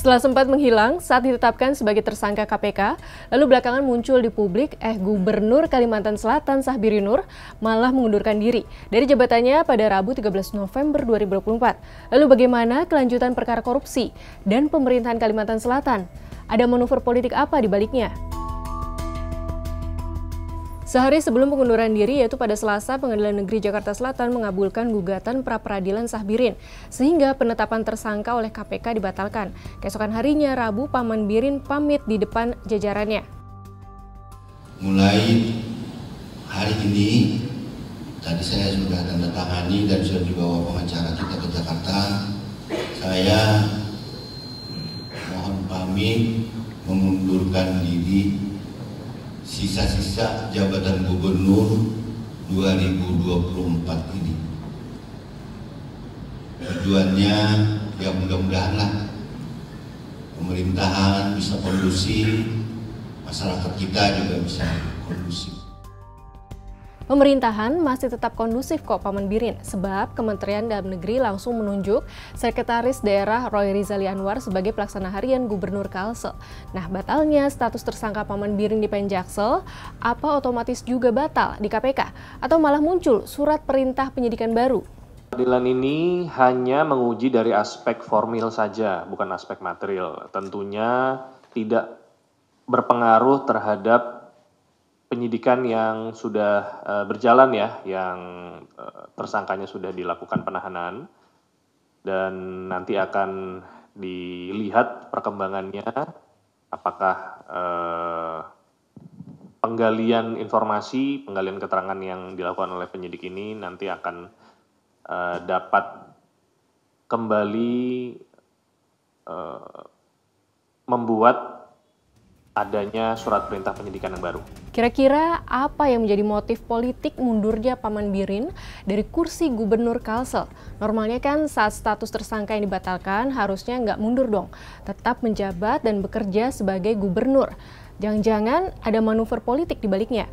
Setelah sempat menghilang saat ditetapkan sebagai tersangka KPK, lalu belakangan muncul di publik, eh Gubernur Kalimantan Selatan Sahbiri Nur malah mengundurkan diri dari jabatannya pada Rabu 13 November 2024. Lalu bagaimana kelanjutan perkara korupsi dan pemerintahan Kalimantan Selatan? Ada manuver politik apa di baliknya? Sehari sebelum pengunduran diri, yaitu pada Selasa, Pengadilan Negeri Jakarta Selatan mengabulkan gugatan pra-peradilan Sahbirin, sehingga penetapan tersangka oleh KPK dibatalkan. Keesokan harinya, Rabu, Paman Birin pamit di depan jajarannya. Mulai hari ini, tadi saya sudah tanda tangani dan sudah dibawa pengacara kita ke Jakarta, saya mohon pamit mengundurkan diri sisa-sisa jabatan gubernur 2024 ini. Tujuannya ya mudah-mudahanlah pemerintahan bisa kondusif, masyarakat kita juga bisa kondusif. Pemerintahan masih tetap kondusif kok Paman Birin, sebab Kementerian Dalam Negeri langsung menunjuk Sekretaris Daerah Roy Rizali Anwar sebagai pelaksana harian Gubernur Kalsel. Nah, batalnya status tersangka Paman Birin di Penjaksel, apa otomatis juga batal di KPK? Atau malah muncul surat perintah penyidikan baru? Peradilan ini hanya menguji dari aspek formil saja, bukan aspek material. Tentunya tidak berpengaruh terhadap penyidikan yang sudah uh, berjalan ya, yang uh, tersangkanya sudah dilakukan penahanan dan nanti akan dilihat perkembangannya apakah uh, penggalian informasi, penggalian keterangan yang dilakukan oleh penyidik ini nanti akan uh, dapat kembali uh, membuat adanya surat perintah penyidikan yang baru. Kira-kira apa yang menjadi motif politik mundurnya Paman Birin dari kursi gubernur Kalsel? Normalnya kan saat status tersangka yang dibatalkan harusnya nggak mundur dong, tetap menjabat dan bekerja sebagai gubernur. Jangan-jangan ada manuver politik di baliknya.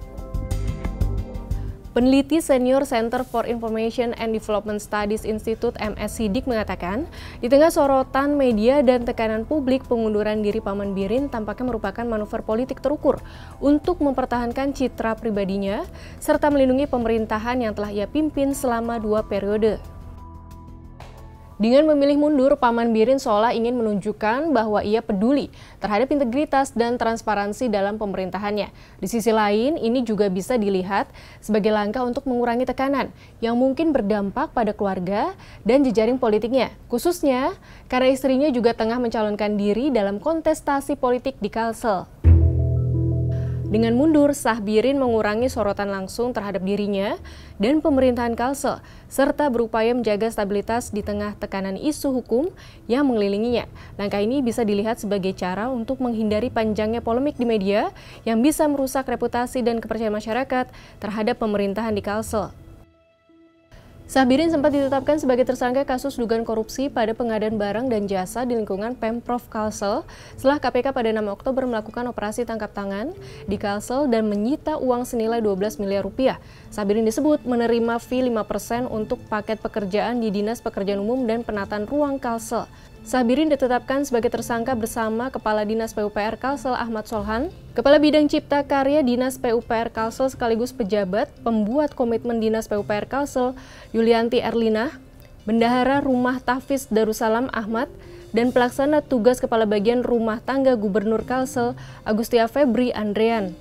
Peneliti senior Center for Information and Development Studies Institute MS Sidik mengatakan, di tengah sorotan media dan tekanan publik pengunduran diri Paman Birin tampaknya merupakan manuver politik terukur untuk mempertahankan citra pribadinya serta melindungi pemerintahan yang telah ia pimpin selama dua periode. Dengan memilih mundur, Paman Birin seolah ingin menunjukkan bahwa ia peduli terhadap integritas dan transparansi dalam pemerintahannya. Di sisi lain, ini juga bisa dilihat sebagai langkah untuk mengurangi tekanan yang mungkin berdampak pada keluarga dan jejaring politiknya, khususnya karena istrinya juga tengah mencalonkan diri dalam kontestasi politik di Kalsel. Dengan mundur, Sahbirin mengurangi sorotan langsung terhadap dirinya dan pemerintahan Kalsel, serta berupaya menjaga stabilitas di tengah tekanan isu hukum yang mengelilinginya. Langkah ini bisa dilihat sebagai cara untuk menghindari panjangnya polemik di media yang bisa merusak reputasi dan kepercayaan masyarakat terhadap pemerintahan di Kalsel. Sabirin sempat ditetapkan sebagai tersangka kasus dugaan korupsi pada pengadaan barang dan jasa di lingkungan Pemprov Kalsel setelah KPK pada 6 Oktober melakukan operasi tangkap tangan di Kalsel dan menyita uang senilai 12 miliar rupiah. Sabirin disebut menerima fee 5% untuk paket pekerjaan di Dinas Pekerjaan Umum dan Penataan Ruang Kalsel. Sabirin ditetapkan sebagai tersangka bersama Kepala Dinas PUPR Kalsel Ahmad Solhan, Kepala Bidang Cipta Karya Dinas PUPR Kalsel sekaligus pejabat pembuat komitmen Dinas PUPR Kalsel Yulianti Erlina, Bendahara Rumah Tafis Darussalam Ahmad, dan pelaksana tugas Kepala Bagian Rumah Tangga Gubernur Kalsel Agustia Febri Andrean.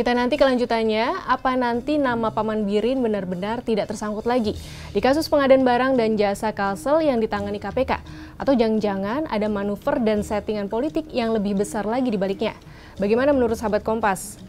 Kita nanti kelanjutannya, apa nanti nama Paman Birin benar-benar tidak tersangkut lagi di kasus pengadaan barang dan jasa Kalsel yang ditangani KPK? Atau jangan-jangan ada manuver dan settingan politik yang lebih besar lagi di baliknya? Bagaimana menurut sahabat Kompas?